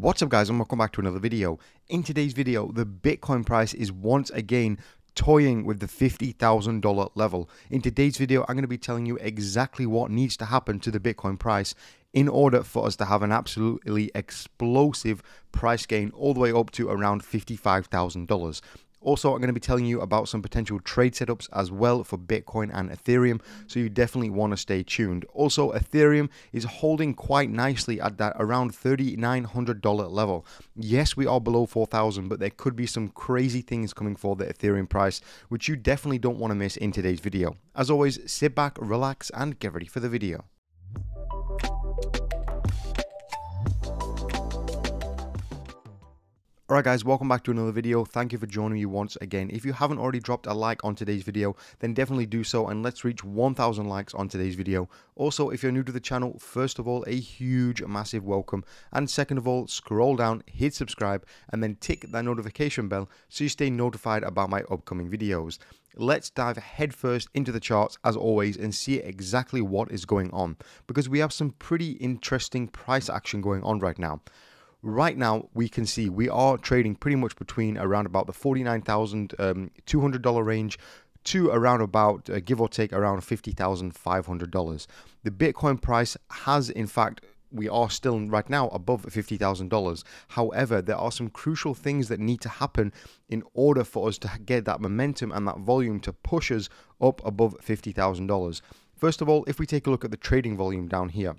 What's up guys and welcome back to another video. In today's video, the Bitcoin price is once again toying with the $50,000 level. In today's video, I'm going to be telling you exactly what needs to happen to the Bitcoin price in order for us to have an absolutely explosive price gain all the way up to around $55,000. Also, I'm going to be telling you about some potential trade setups as well for Bitcoin and Ethereum, so you definitely want to stay tuned. Also, Ethereum is holding quite nicely at that around $3,900 level. Yes, we are below 4,000, but there could be some crazy things coming for the Ethereum price, which you definitely don't want to miss in today's video. As always, sit back, relax, and get ready for the video. Alright guys, welcome back to another video. Thank you for joining me once again. If you haven't already dropped a like on today's video, then definitely do so and let's reach 1000 likes on today's video. Also, if you're new to the channel, first of all, a huge massive welcome. And second of all, scroll down, hit subscribe, and then tick that notification bell so you stay notified about my upcoming videos. Let's dive headfirst into the charts as always and see exactly what is going on because we have some pretty interesting price action going on right now right now we can see we are trading pretty much between around about the $49,200 um, range to around about uh, give or take around $50,500. The Bitcoin price has in fact we are still right now above $50,000. However, there are some crucial things that need to happen in order for us to get that momentum and that volume to push us up above $50,000. First of all, if we take a look at the trading volume down here,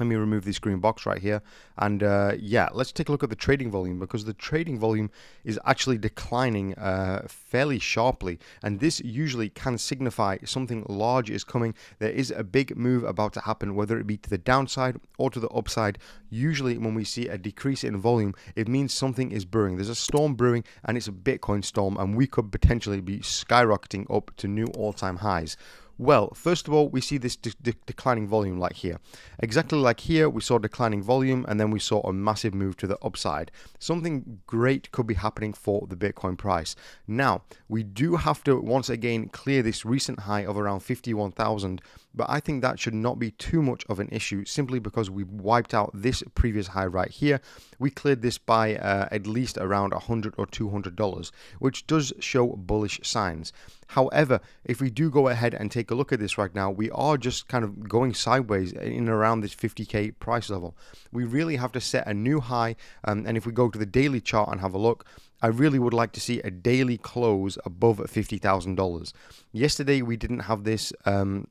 let me remove this green box right here. And uh, yeah, let's take a look at the trading volume because the trading volume is actually declining uh, fairly sharply. And this usually can signify something large is coming. There is a big move about to happen, whether it be to the downside or to the upside. Usually when we see a decrease in volume, it means something is brewing. There's a storm brewing and it's a Bitcoin storm and we could potentially be skyrocketing up to new all-time highs. Well, first of all, we see this de de declining volume like here. Exactly like here, we saw declining volume and then we saw a massive move to the upside. Something great could be happening for the Bitcoin price. Now, we do have to once again clear this recent high of around 51,000 but I think that should not be too much of an issue simply because we wiped out this previous high right here. We cleared this by uh, at least around 100 or 200 dollars, which does show bullish signs. However, if we do go ahead and take a look at this right now, we are just kind of going sideways in around this 50k price level. We really have to set a new high, um, and if we go to the daily chart and have a look, I really would like to see a daily close above $50,000. Yesterday we didn't have this um,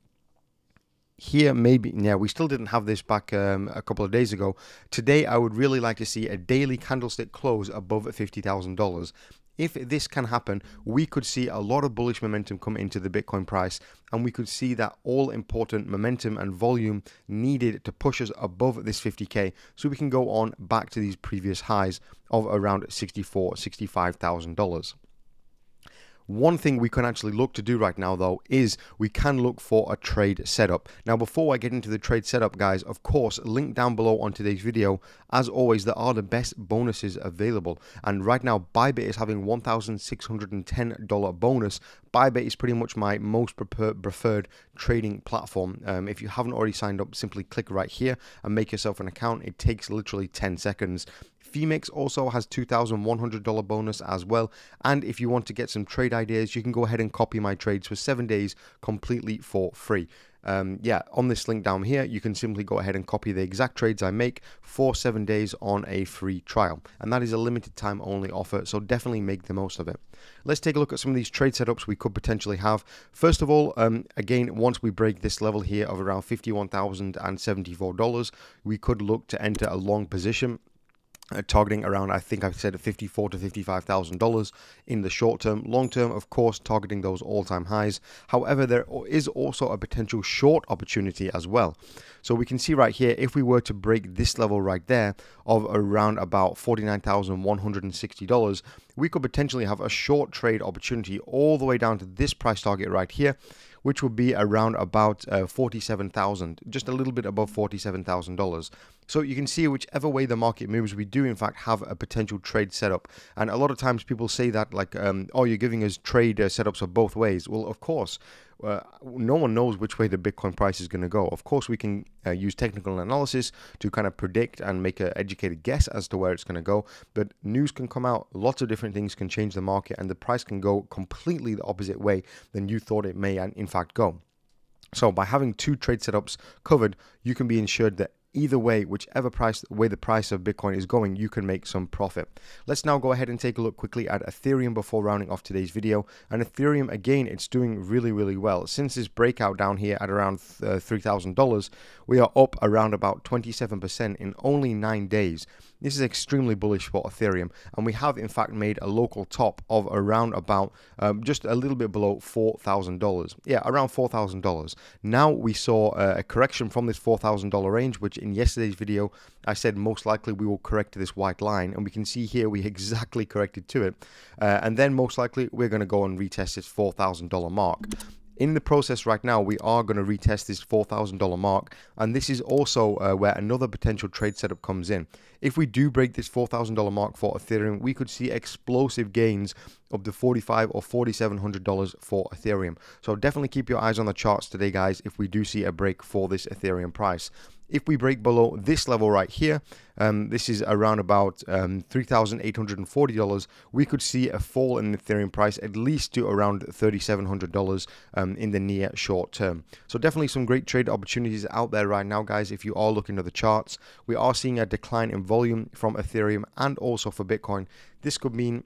here maybe. Yeah we still didn't have this back um, a couple of days ago. Today i would really like to see a daily candlestick close above $50000 if this can happen we could see a lot of bullish momentum come into the bitcoin price and we could see that all important momentum and volume needed to push us above this 50k so we can go on back to these previous highs of around 64 65000 dollars one thing we can actually look to do right now though is we can look for a trade setup. Now before I get into the trade setup guys, of course, link down below on today's video. As always, there are the best bonuses available. And right now Bybit is having $1,610 bonus. Bybit is pretty much my most preferred trading platform. Um, if you haven't already signed up, simply click right here and make yourself an account. It takes literally 10 seconds. Phemex also has $2,100 bonus as well. And if you want to get some trade ideas, you can go ahead and copy my trades for seven days completely for free. Um, yeah, on this link down here, you can simply go ahead and copy the exact trades I make for seven days on a free trial. And that is a limited time only offer, so definitely make the most of it. Let's take a look at some of these trade setups we could potentially have. First of all, um, again, once we break this level here of around $51,074, we could look to enter a long position uh, targeting around, I think I've said, fifty-four to fifty-five thousand dollars in the short term. Long term, of course, targeting those all-time highs. However, there is also a potential short opportunity as well. So we can see right here, if we were to break this level right there of around about forty-nine thousand one hundred and sixty dollars, we could potentially have a short trade opportunity all the way down to this price target right here which would be around about uh, 47,000, just a little bit above $47,000. So you can see whichever way the market moves, we do in fact have a potential trade setup. And a lot of times people say that like, um, oh, you're giving us trade uh, setups of both ways. Well, of course, uh, no one knows which way the Bitcoin price is going to go. Of course, we can uh, use technical analysis to kind of predict and make an educated guess as to where it's going to go. But news can come out, lots of different things can change the market, and the price can go completely the opposite way than you thought it may, and in fact, go. So by having two trade setups covered, you can be ensured that either way, whichever price way the price of Bitcoin is going, you can make some profit. Let's now go ahead and take a look quickly at Ethereum before rounding off today's video. And Ethereum, again, it's doing really, really well. Since this breakout down here at around uh, $3,000, we are up around about 27% in only nine days. This is extremely bullish for Ethereum, and we have in fact made a local top of around about um, just a little bit below $4,000. Yeah, around $4,000. Now we saw uh, a correction from this $4,000 range, which in yesterday's video I said most likely we will correct to this white line, and we can see here we exactly corrected to it. Uh, and then most likely we're going to go and retest this $4,000 mark in the process right now, we are going to retest this $4,000 mark, and this is also uh, where another potential trade setup comes in. If we do break this $4,000 mark for Ethereum, we could see explosive gains of the $4,500 or $4,700 for Ethereum. So definitely keep your eyes on the charts today, guys, if we do see a break for this Ethereum price. If we break below this level right here, um, this is around about um, $3,840, we could see a fall in the Ethereum price at least to around $3,700 um, in the near short term. So definitely some great trade opportunities out there right now, guys. If you are looking at the charts, we are seeing a decline in volume from Ethereum and also for Bitcoin. This could mean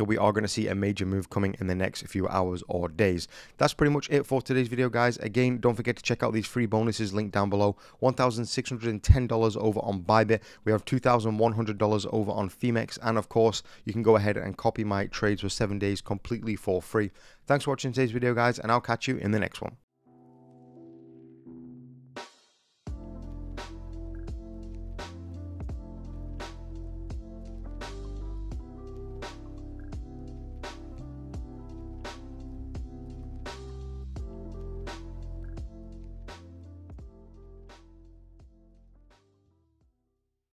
that we are going to see a major move coming in the next few hours or days. That's pretty much it for today's video, guys. Again, don't forget to check out these free bonuses linked down below. $1,610 over on Bybit. We have $2,100 over on Phemex. And of course, you can go ahead and copy my trades for seven days completely for free. Thanks for watching today's video, guys, and I'll catch you in the next one.